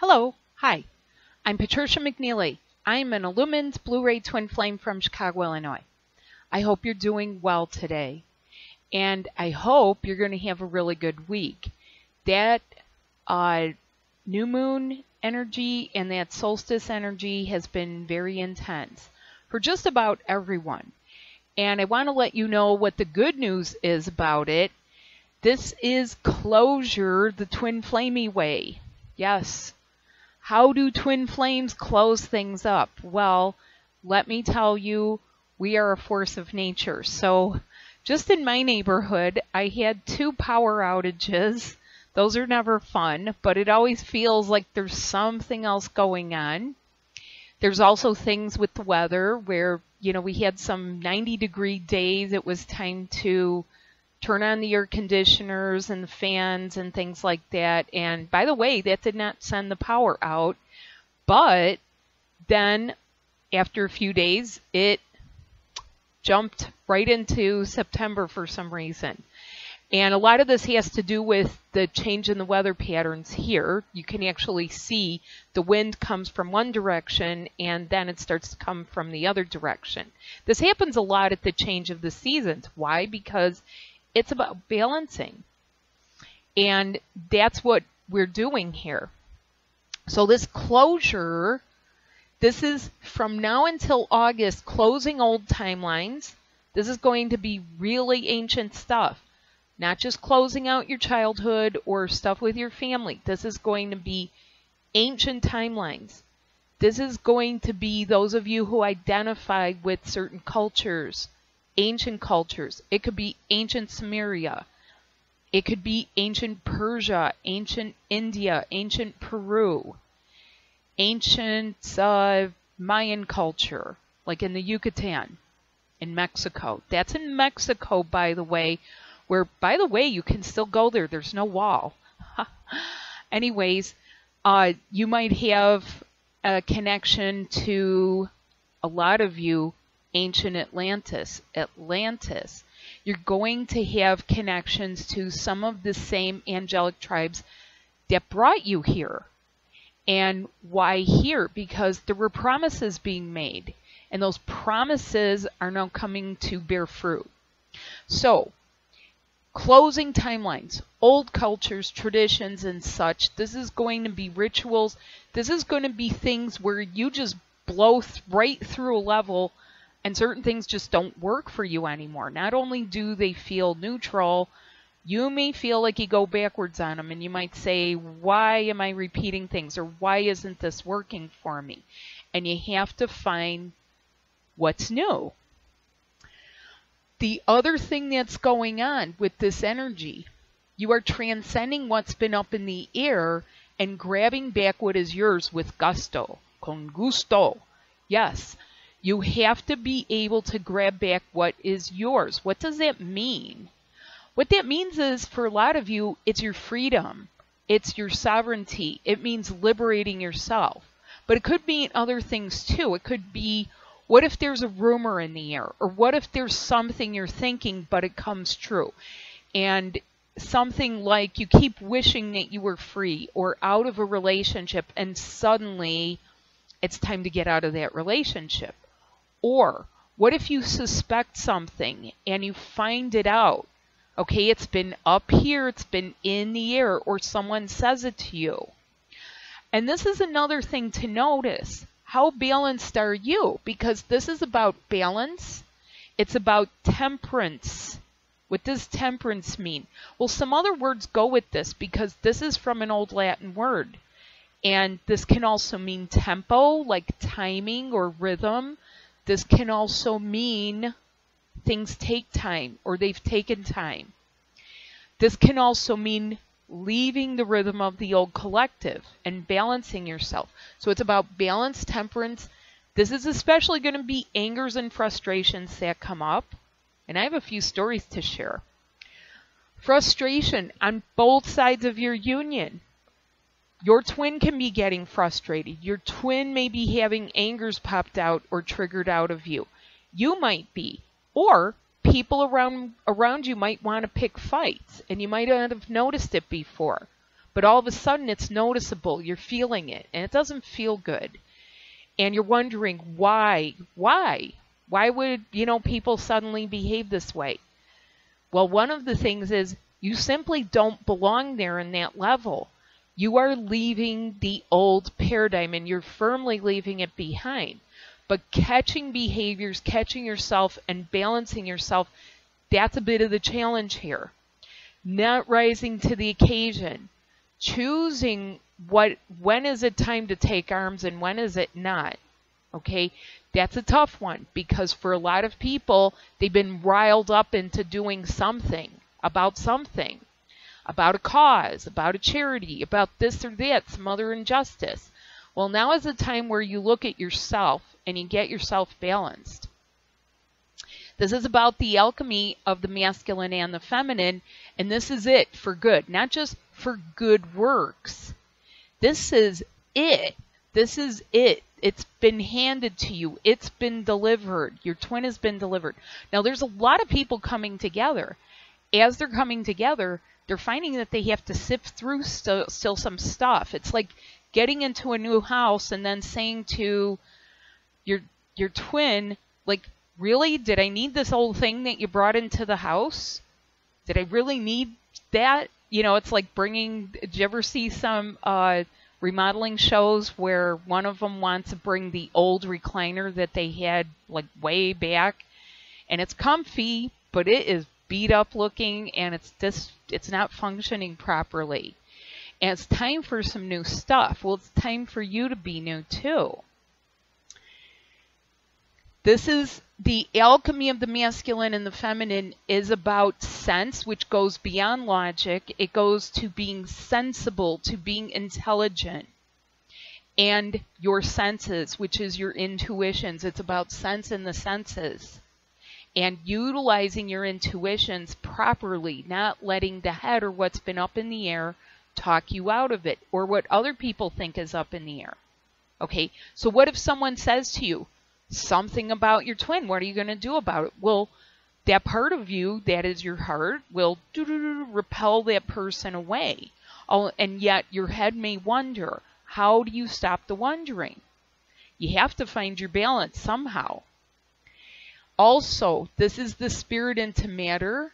Hello, hi. I'm Patricia McNeely. I'm an Illumined Blue Ray twin flame from Chicago, Illinois. I hope you're doing well today. And I hope you're going to have a really good week. That uh, new moon energy and that solstice energy has been very intense for just about everyone. And I want to let you know what the good news is about it. This is closure the twin flamey way. Yes, how do twin flames close things up? Well, let me tell you, we are a force of nature. So, just in my neighborhood, I had two power outages. Those are never fun, but it always feels like there's something else going on. There's also things with the weather where, you know, we had some 90 degree days. It was time to turn on the air conditioners and the fans and things like that. And by the way, that did not send the power out. But then after a few days, it jumped right into September for some reason. And a lot of this has to do with the change in the weather patterns here. You can actually see the wind comes from one direction and then it starts to come from the other direction. This happens a lot at the change of the seasons. Why? Because it's about balancing. And that's what we're doing here. So this closure, this is from now until August, closing old timelines. This is going to be really ancient stuff. Not just closing out your childhood or stuff with your family. This is going to be ancient timelines. This is going to be those of you who identify with certain cultures, ancient cultures. It could be ancient Sumeria. It could be ancient Persia, ancient India, ancient Peru, ancient uh, Mayan culture, like in the Yucatan in Mexico. That's in Mexico, by the way, where, by the way, you can still go there. There's no wall. Anyways, uh, you might have a connection to a lot of you ancient Atlantis. Atlantis. You're going to have connections to some of the same angelic tribes that brought you here. And why here? Because there were promises being made, and those promises are now coming to bear fruit. So, closing timelines, old cultures, traditions, and such. This is going to be rituals. This is going to be things where you just blow th- right through a level and certain things just don't work for you anymore. Not only do they feel neutral, you may feel like you go backwards on them and you might say, Why am I repeating things? or Why isn't this working for me? And you have to find what's new. The other thing that's going on with this energy, you are transcending what's been up in the air and grabbing back what is yours with gusto, con gusto. Yes, you have to be able to grab back what is yours. What does that mean? What that means is for a lot of you, it's your freedom, it's your sovereignty, it means liberating yourself. But it could mean other things too. It could be what if there's a rumor in the air? Or what if there's something you're thinking but it comes true? And something like you keep wishing that you were free or out of a relationship and suddenly it's time to get out of that relationship. Or what if you suspect something and you find it out? Okay, it's been up here, it's been in the air, or someone says it to you. And this is another thing to notice. How balanced are you? Because this is about balance, it's about temperance. What does temperance mean? Well, some other words go with this because this is from an old Latin word. And this can also mean tempo, like timing or rhythm. This can also mean things take time or they've taken time. This can also mean leaving the rhythm of the old collective and balancing yourself. So it's about balance, temperance. This is especially going to be angers and frustrations that come up. And I have a few stories to share. Frustration on both sides of your union. Your twin can be getting frustrated. Your twin may be having angers popped out or triggered out of you. You might be. Or people around around you might want to pick fights and you might not have noticed it before. but all of a sudden it's noticeable. You're feeling it, and it doesn't feel good. And you're wondering why? Why? Why would, you know, people suddenly behave this way? Well, one of the things is you simply don't belong there in that level. You are leaving the old paradigm and you're firmly leaving it behind. But catching behaviors, catching yourself, and balancing yourself, that's a bit of the challenge here. Not rising to the occasion. Choosing what when is it time to take arms and when is it not. Okay? That's a tough one because for a lot of people, they've been riled up into doing something about something, about a cause, about a charity, about this or that, some other injustice. Well, now is the time where you look at yourself and you get yourself balanced. This is about the alchemy of the masculine and the feminine, and this is it for good, not just for good works. This is it. This is it. It's been handed to you. It's been delivered. Your twin has been delivered. Now, there's a lot of people coming together. As they're coming together, they're finding that they have to sift through still, still some stuff. It's like getting into a new house and then saying to your your twin, like, really, did I need this old thing that you brought into the house? Did I really need that? You know, it's like bringing. Did you ever see some uh, remodeling shows where one of them wants to bring the old recliner that they had like way back, and it's comfy, but it is beat up looking and it's just it's not functioning properly. And it's time for some new stuff. Well, it's time for you to be new too. This is the alchemy of the masculine and the feminine is about sense, which goes beyond logic. It goes to being sensible, to being intelligent. And your senses, which is your intuitions. It's about sense and the senses. And utilizing your intuitions properly, not letting the head or what's been up in the air talk you out of it, or what other people think is up in the air. Okay, so what if someone says to you, something about your twin. What are you going to do about it? Well, that part of you that is your heart will repel that person away. Oh, and yet your head may wonder, how do you stop the wondering? You have to find your balance somehow. Also, this is the spirit into matter,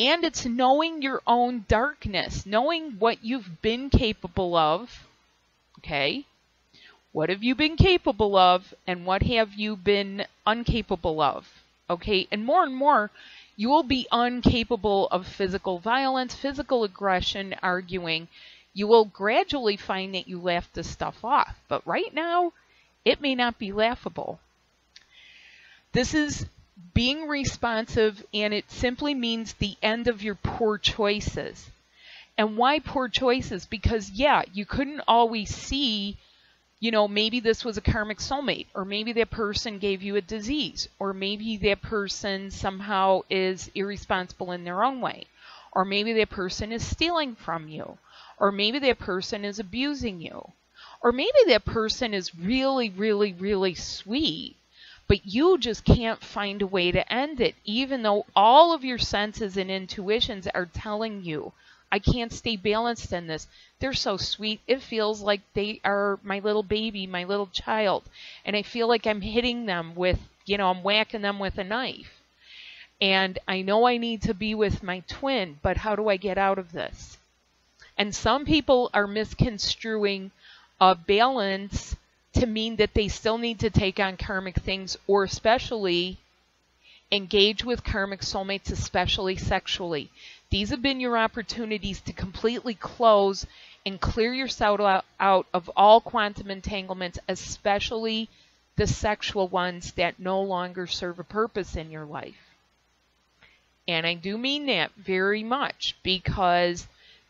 and it's knowing your own darkness, knowing what you've been capable of, okay? What have you been capable of and what have you been incapable of? Okay, and more and more, you will be incapable of physical violence, physical aggression, arguing. You will gradually find that you laugh this stuff off. But right now, it may not be laughable. This is being responsive, and it simply means the end of your poor choices. And why poor choices? Because, yeah, you couldn't always see you know, maybe this was a karmic soulmate, or maybe that person gave you a disease, or maybe that person somehow is irresponsible in their own way, or maybe that person is stealing from you, or maybe that person is abusing you, or maybe that person is really, really, really sweet, but you just can't find a way to end it, even though all of your senses and intuitions are telling you I can't stay balanced in this. They're so sweet. It feels like they are my little baby, my little child. And I feel like I'm hitting them with, you know, I'm whacking them with a knife. And I know I need to be with my twin, but how do I get out of this? And some people are misconstruing a balance to mean that they still need to take on karmic things or especially engage with karmic soulmates, especially sexually. These have been your opportunities to completely close and clear yourself out of all quantum entanglements, especially the sexual ones that no longer serve a purpose in your life. And I do mean that very much because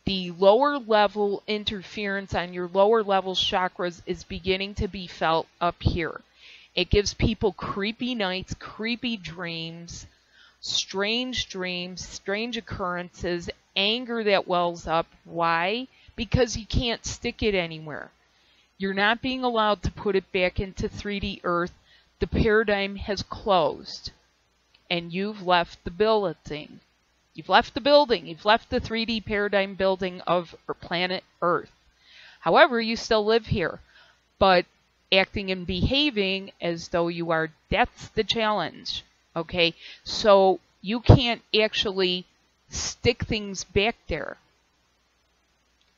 the lower level interference on your lower level chakras is beginning to be felt up here. It gives people creepy nights, creepy dreams, strange dreams, strange occurrences, anger that wells up. Why? Because you can't stick it anywhere. You're not being allowed to put it back into 3D Earth. The paradigm has closed, and you've left the building. You've left the building. You've left the 3D paradigm building of er, planet Earth. However, you still live here. But acting and behaving as though you are, that's the challenge. Okay? So you can't actually stick things back there.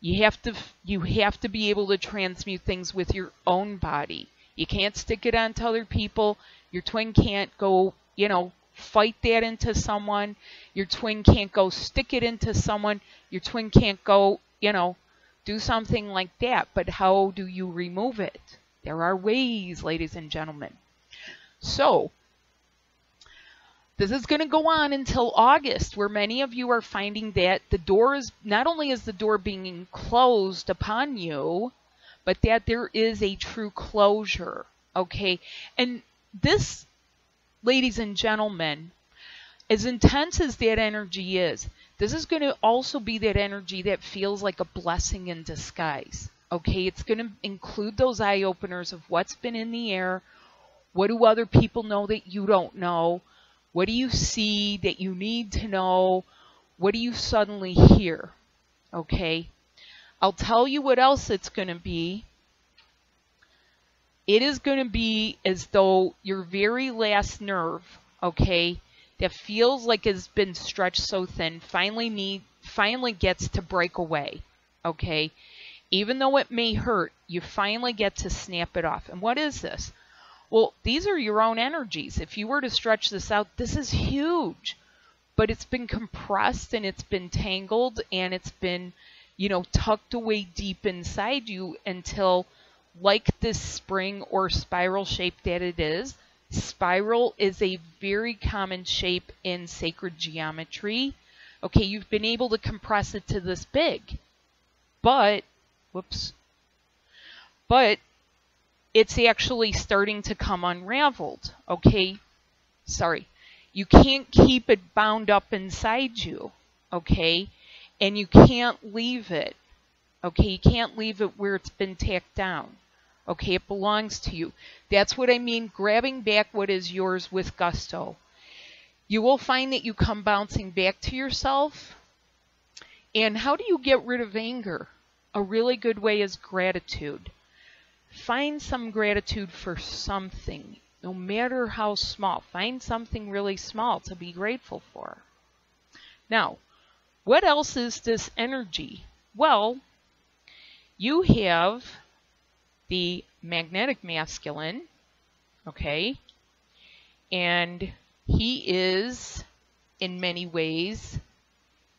You have to you have to be able to transmute things with your own body. You can't stick it onto other people. Your twin can't go, you know, fight that into someone. Your twin can't go stick it into someone. Your twin can't go, you know, do something like that. But how do you remove it? There are ways, ladies and gentlemen. So, this is going to go on until August, where many of you are finding that the door is not only is the door being closed upon you, but that there is a true closure. Okay, and this ladies and gentlemen, as intense as that energy is, this is going to also be that energy that feels like a blessing in disguise. Okay, it's going to include those eye openers of what's been in the air. What do other people know that you don't know? What do you see that you need to know? What do you suddenly hear? Okay, I'll tell you what else it's going to be it is going to be as though your very last nerve, okay, that feels like it's been stretched so thin, finally need finally gets to break away, okay? Even though it may hurt, you finally get to snap it off. And what is this? Well, these are your own energies. If you were to stretch this out, this is huge. But it's been compressed and it's been tangled and it's been, you know, tucked away deep inside you until like this spring or spiral shape that it is. Spiral is a very common shape in sacred geometry. Okay, you've been able to compress it to this big. But, whoops, but it's actually starting to come unraveled. Okay, sorry. You can't keep it bound up inside you. Okay, and you can't leave it. Okay, you can't leave it where it's been tacked down. Okay, it belongs to you. That's what I mean, grabbing back what is yours with gusto. You will find that you come bouncing back to yourself. And how do you get rid of anger? A really good way is gratitude. Find some gratitude for something, no matter how small. Find something really small to be grateful for. Now, what else is this energy? Well, you have the magnetic masculine, okay? And he is, in many ways,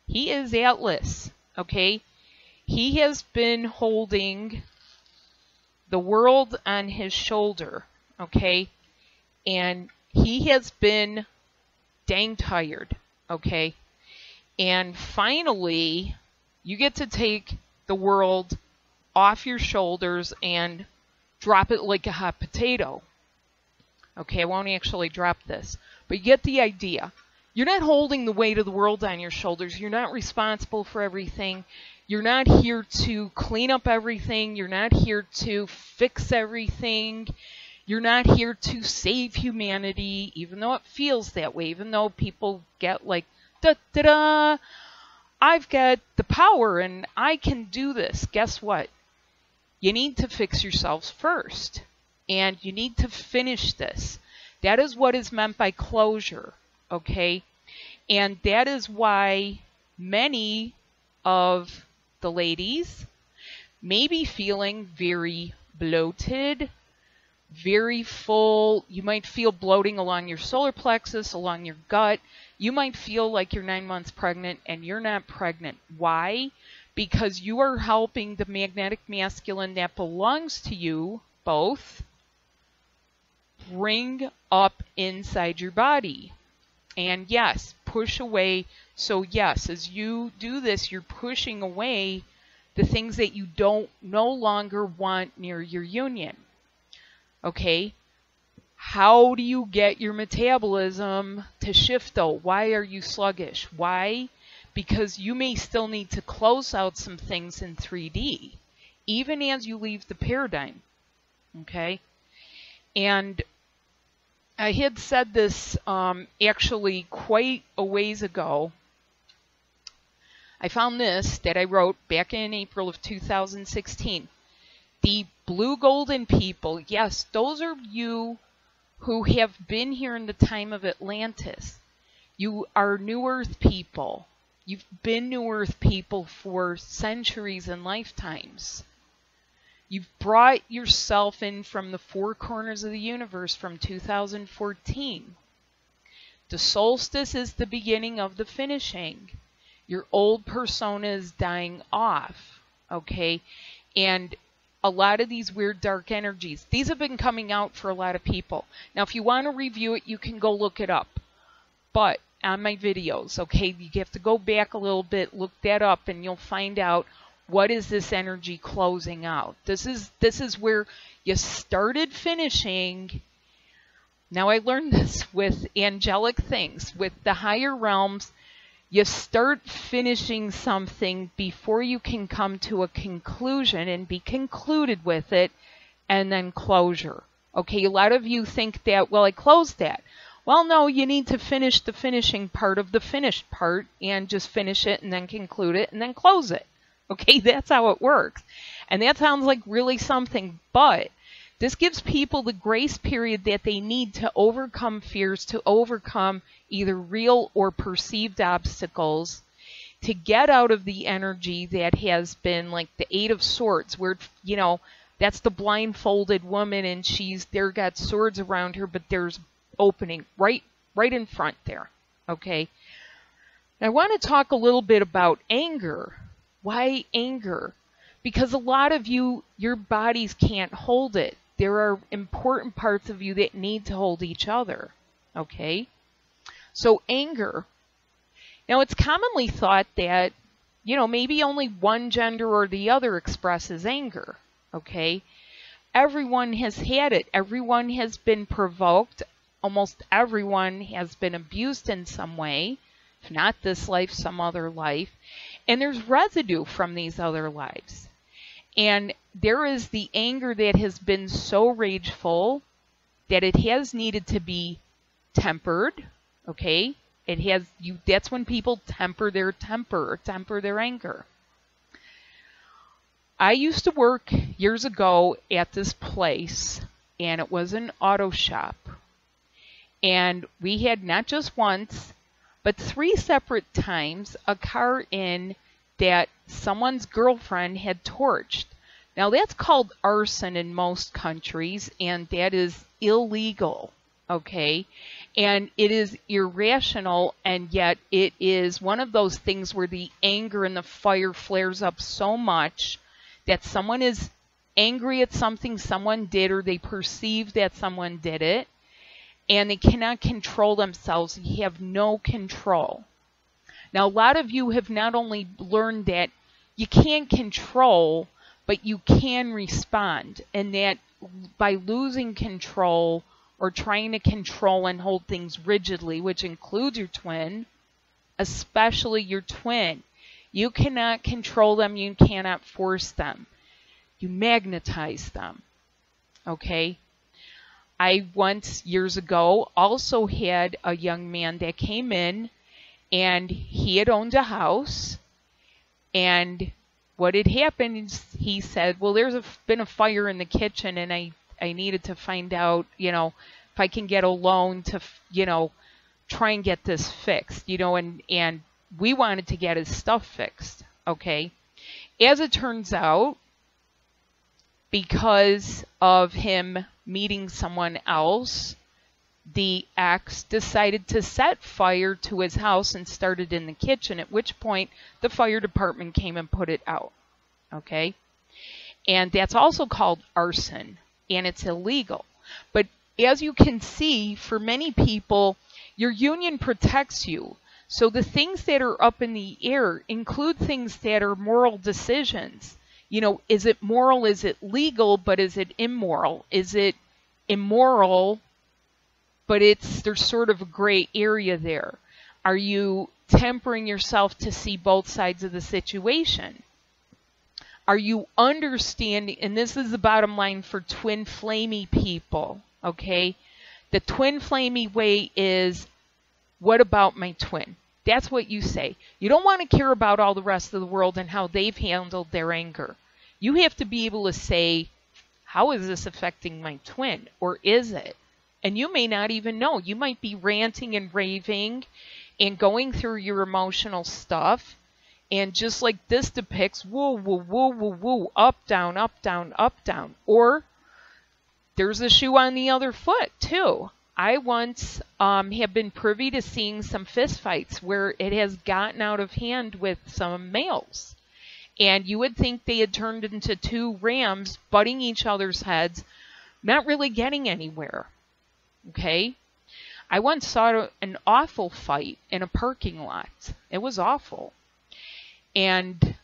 he is Atlas, okay? He has been holding the world on his shoulder, okay? And he has been dang tired, okay? And finally, you get to take the world off your shoulders and drop it like a hot potato. Okay, I won't actually drop this, but you get the idea. You're not holding the weight of the world on your shoulders. You're not responsible for everything. You're not here to clean up everything. You're not here to fix everything. You're not here to save humanity, even though it feels that way, even though people get like, da da da, I've got the power and I can do this. Guess what? You need to fix yourselves first. And you need to finish this. That is what is meant by closure, okay? And that is why many of the ladies may be feeling very bloated, very full. You might feel bloating along your solar plexus, along your gut. You might feel like you're nine months pregnant and you're not pregnant. Why? Because you are helping the magnetic masculine that belongs to you both bring up inside your body. And yes, push away. So, yes, as you do this, you're pushing away the things that you don't no longer want near your union. Okay? How do you get your metabolism to shift though? Why are you sluggish? Why? Because you may still need to close out some things in 3D, even as you leave the paradigm. Okay? And I had said this um, actually quite a ways ago, I found this that I wrote back in April of 2016. The blue golden people, yes, those are you who have been here in the time of Atlantis. You are New Earth people. You've been New Earth people for centuries and lifetimes. You've brought yourself in from the four corners of the universe from 2014. The solstice is the beginning of the finishing. Your old persona is dying off. Okay? And a lot of these weird dark energies, these have been coming out for a lot of people. Now, if you want to review it, you can go look it up. But on my videos, okay, you have to go back a little bit, look that up, and you'll find out what is this energy closing out. This is this is where you started finishing now I learned this with angelic things, with the higher realms. You start finishing something before you can come to a conclusion and be concluded with it, and then closure. Okay, a lot of you think that, well, I closed that. Well, no, you need to finish the finishing part of the finished part and just finish it and then conclude it and then close it. Okay, that's how it works. And that sounds like really something, but this gives people the grace period that they need to overcome fears, to overcome either real or perceived obstacles, to get out of the energy that has been like the Eight of Swords, where, you know, that's the blindfolded woman and she's there got swords around her, but there's opening right right in front there. Okay. I want to talk a little bit about anger. Why anger? Because a lot of you, your bodies can't hold it there are important parts of you that need to hold each other. Okay? So, anger. Now, it's commonly thought that, you know, maybe only one gender or the other expresses anger. Okay? Everyone has had it, everyone has been provoked, almost everyone has been abused in some way, if not this life, some other life. And there's residue from these other lives. And there is the anger that has been so rageful that it has needed to be tempered. Okay? It has you that's when people temper their temper or temper their anger. I used to work years ago at this place and it was an auto shop. And we had not just once, but three separate times a car in that someone's girlfriend had torched. Now that's called arson in most countries, and that is illegal. Okay, and it is irrational, and yet it is one of those things where the anger and the fire flares up so much that someone is angry at something someone did or they perceive that someone did it and they cannot control themselves. You have no control. Now, a lot of you have not only learned that you can't control, but you can respond. And that by losing control or trying to control and hold things rigidly, which includes your twin, especially your twin, you cannot control them, you cannot force them. You magnetize them. Okay? I once, years ago, also had a young man that came in and he had owned a house and what had happened is he said, "Well, there's a, been a fire in the kitchen, and I I needed to find out, you know, if I can get a loan to, you know, try and get this fixed, you know, and and we wanted to get his stuff fixed, okay? As it turns out, because of him meeting someone else the ex decided to set fire to his house and started in the kitchen, at which point the fire department came and put it out. Okay? And that's also called arson, and it's illegal. But as you can see, for many people, your union protects you. So the things that are up in the air include things that are moral decisions. You know, is it moral? Is it legal? But is it immoral? Is it immoral but it's there's sort of a gray area there. Are you tempering yourself to see both sides of the situation? Are you understanding? And this is the bottom line for twin flamey people, okay? The twin flamey way is what about my twin? That's what you say. You don't want to care about all the rest of the world and how they've handled their anger. You have to be able to say, how is this affecting my twin? Or is it? And you may not even know. You might be ranting and raving and going through your emotional stuff. And just like this depicts, woo, woo, woo, woo, woo, up, down, up, down, up, down. Or there's a shoe on the other foot, too. I once um, have been privy to seeing some fistfights where it has gotten out of hand with some males. And you would think they had turned into two rams butting each other's heads, not really getting anywhere. Okay? I once saw an awful fight in a parking lot. It was awful. And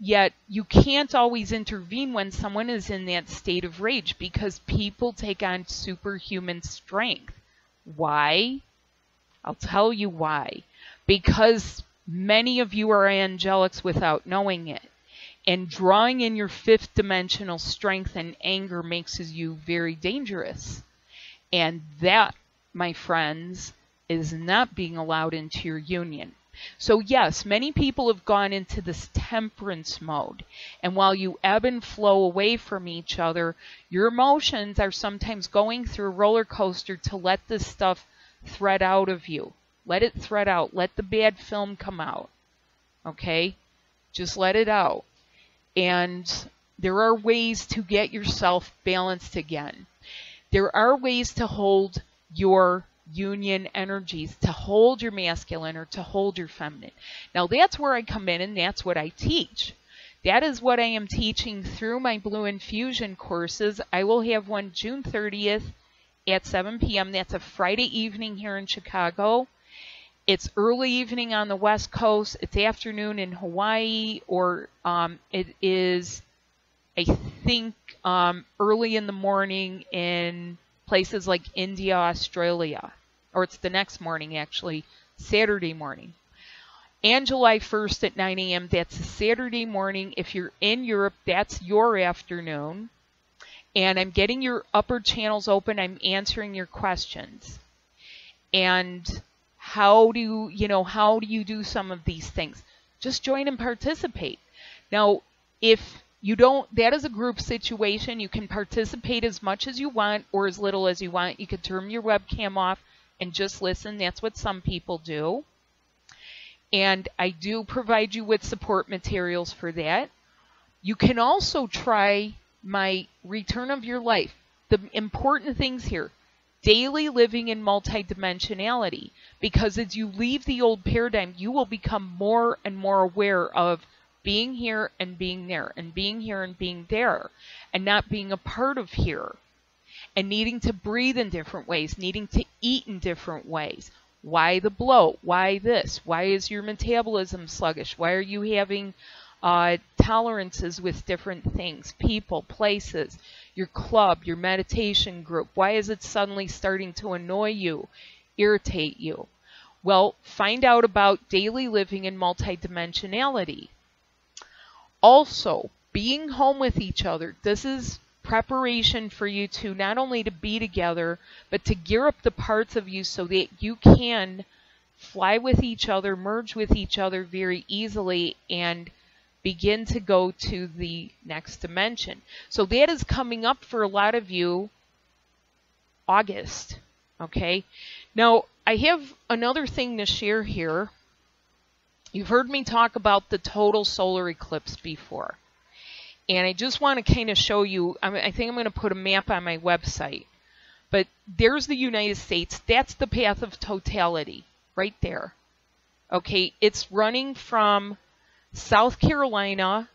yet, you can't always intervene when someone is in that state of rage because people take on superhuman strength. Why? I'll tell you why. Because many of you are angelics without knowing it. And drawing in your fifth dimensional strength and anger makes you very dangerous. And that, my friends, is not being allowed into your union. So, yes, many people have gone into this temperance mode. And while you ebb and flow away from each other, your emotions are sometimes going through a roller coaster to let this stuff thread out of you. Let it thread out. Let the bad film come out. Okay? Just let it out. And there are ways to get yourself balanced again. There are ways to hold your union energies, to hold your masculine or to hold your feminine. Now that's where I come in and that's what I teach. That is what I am teaching through my Blue Infusion courses. I will have one June 30th at 7 p.m. That's a Friday evening here in Chicago. It's early evening on the West Coast. It's afternoon in Hawaii, or um, it is, I think, um, early in the morning in places like India, Australia. Or it's the next morning, actually, Saturday morning. And July 1st at 9 a.m., that's a Saturday morning. If you're in Europe, that's your afternoon. And I'm getting your upper channels open. I'm answering your questions. And how do you know how do you do some of these things? Just join and participate. Now, if you don't that is a group situation, you can participate as much as you want or as little as you want. You can turn your webcam off and just listen. That's what some people do. And I do provide you with support materials for that. You can also try my Return of Your Life. The important things here daily living in multidimensionality because as you leave the old paradigm, you will become more and more aware of being here and being there and being here and being there and not being a part of here and needing to breathe in different ways, needing to eat in different ways. Why the bloat? Why this? Why is your metabolism sluggish? Why are you having uh, tolerances with different things, people, places, your club, your meditation group? Why is it suddenly starting to annoy you, irritate you? Well, find out about daily living in multidimensionality. Also, being home with each other. This is preparation for you to not only to be together, but to gear up the parts of you so that you can fly with each other, merge with each other very easily, and begin to go to the next dimension. So that is coming up for a lot of you August. Okay. Now, I have another thing to share here. You've heard me talk about the total solar eclipse before. And I just want to kind of show you, I, think I'm going to put a map on my website. But there's the United States. That's the path of totality right there. Okay, it's running from South Carolina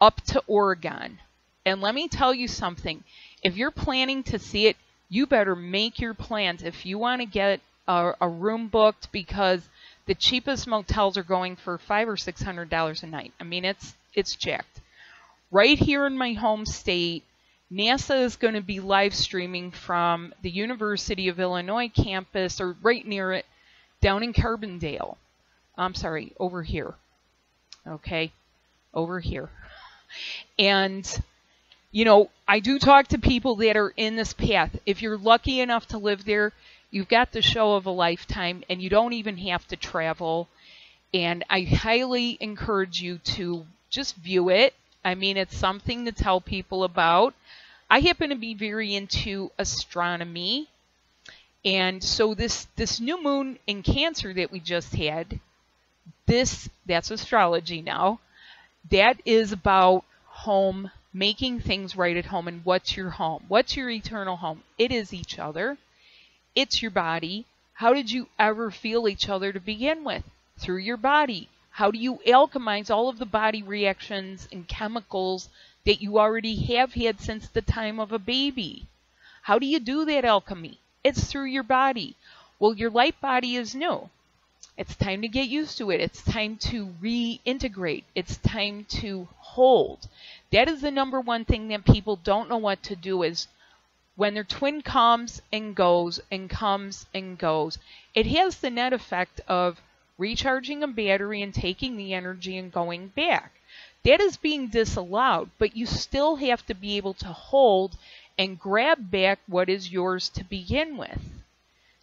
up to Oregon. And let me tell you something. If you're planning to see it, you better make your plans. If you want to get a, a room booked because the cheapest motels are going for five or six hundred dollars a night. I mean, it's it's jacked. Right here in my home state, NASA is going to be live streaming from the University of Illinois campus, or right near it, down in Carbondale. I'm sorry, over here. Okay, over here. And you know, I do talk to people that are in this path. If you're lucky enough to live there, You've got the show of a lifetime, and you don't even have to travel. And I highly encourage you to just view it. I mean, it's something to tell people about. I happen to be very into astronomy. And so this this new moon in Cancer that we just had, this that's astrology now. That is about home, making things right at home and what's your home? What's your eternal home? It is each other. It's your body. How did you ever feel each other to begin with? Through your body. How do you alchemize all of the body reactions and chemicals that you already have had since the time of a baby? How do you do that alchemy? It's through your body. Well, your light body is new. It's time to get used to it. It's time to reintegrate. It's time to hold. That is the number one thing that people don't know what to do is when their twin comes and goes and comes and goes, it has the net effect of recharging a battery and taking the energy and going back. That is being disallowed, but you still have to be able to hold and grab back what is yours to begin with.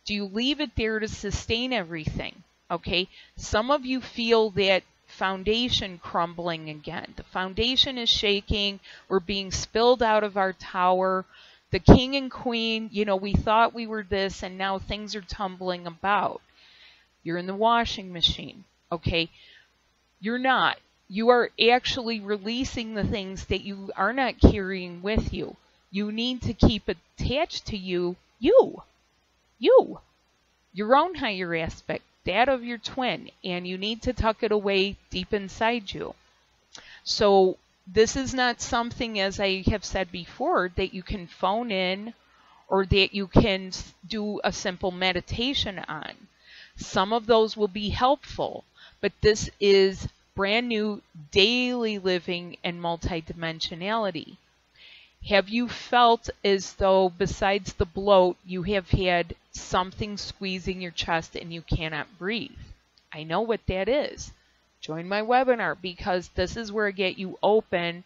Do you leave it there to sustain everything? Okay, some of you feel that foundation crumbling again. The foundation is shaking. We're being spilled out of our tower. The king and queen, you know, we thought we were this and now things are tumbling about. You're in the washing machine, okay? You're not. You are actually releasing the things that you are not carrying with you. You need to keep attached to you, you, you, your own higher aspect, that of your twin, and you need to tuck it away deep inside you. So this is not something, as I have said before, that you can phone in or that you can do a simple meditation on. Some of those will be helpful, but this is brand new daily living and multidimensionality. Have you felt as though, besides the bloat, you have had something squeezing your chest and you cannot breathe? I know what that is. Join my webinar because this is where I get you open.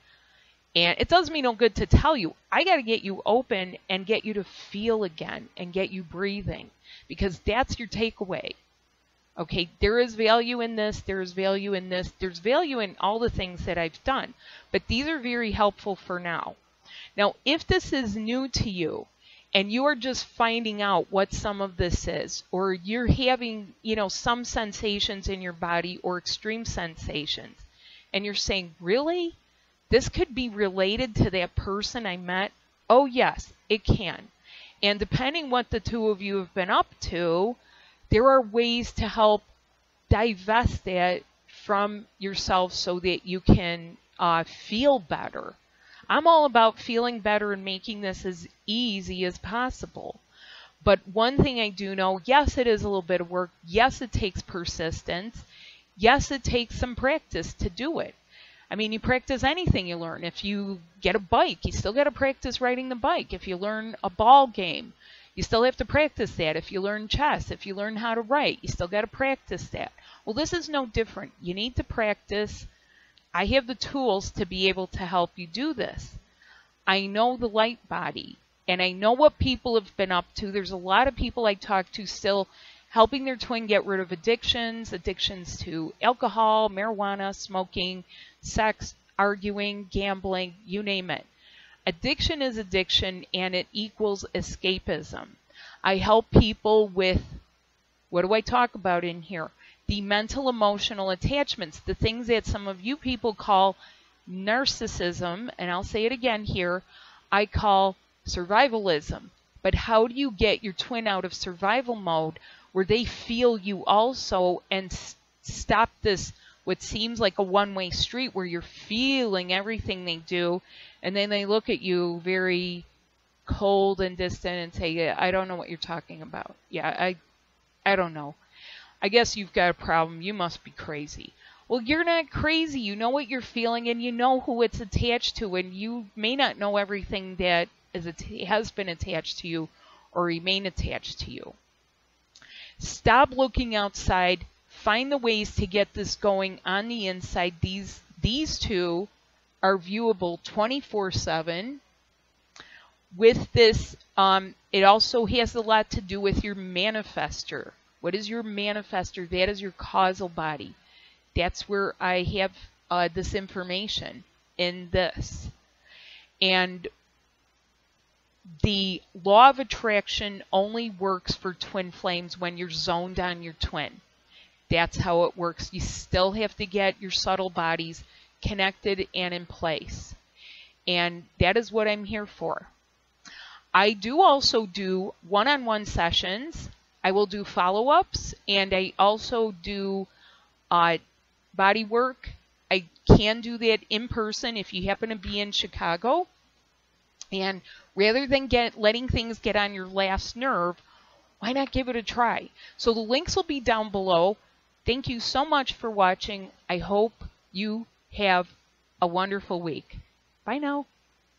And it does me no good to tell you. I got to get you open and get you to feel again and get you breathing because that's your takeaway. Okay, there is value in this, there is value in this, there's value in all the things that I've done, but these are very helpful for now. Now, if this is new to you and you are just finding out what some of this is, or you're having, you know, some sensations in your body or extreme sensations, and you're saying, really? This could be related to that person I met? Oh, yes, it can. And depending what the two of you have been up to, there are ways to help divest that from yourself so that you can uh, feel better. I'm all about feeling better and making this as easy as possible. But one thing I do know, yes, it is a little bit of work. Yes, it takes persistence. Yes, it takes some practice to do it. I mean, you practice anything you learn. If you get a bike, you still got to practice riding the bike. If you learn a ball game, you still have to practice that. If you learn chess, if you learn how to write, you still got to practice that. Well, this is no different. You need to practice. I have the tools to be able to help you do this. I know the light body and I know what people have been up to. There's a lot of people I talk to still helping their twin get rid of addictions, addictions to alcohol, marijuana, smoking, sex, arguing, gambling, you name it. Addiction is addiction and it equals escapism. I help people with what do I talk about in here? The mental emotional attachments, the things that some of you people call narcissism, and I'll say it again here, I call survivalism. But how do you get your twin out of survival mode where they feel you also and stop this what seems like a one-way street where you're feeling everything they do and then they look at you very cold and distant and say, I don't know what you're talking about. Yeah, I, I don't know. I guess you've got a problem. You must be crazy. Well, you're not crazy. You know what you're feeling and you know who it's attached to, and you may not know everything that is has been attached to you or remain attached to you. Stop looking outside. Find the ways to get this going on the inside. These these two are viewable 24/7 with this, um, it also has a lot to do with your manifester. What is your manifester? That is your causal body. That's where I have uh, this information in this. And the law of attraction only works for twin flames when you're zoned on your twin. That's how it works. You still have to get your subtle bodies connected and in place. And that is what I'm here for. I do also do one on one sessions. I will do follow ups and I also do uh, body work. I can do that in person if you happen to be in Chicago. And rather than get letting things get on your last nerve, why not give it a try? So the links will be down below. Thank you so much for watching. I hope you have a wonderful week. Bye now.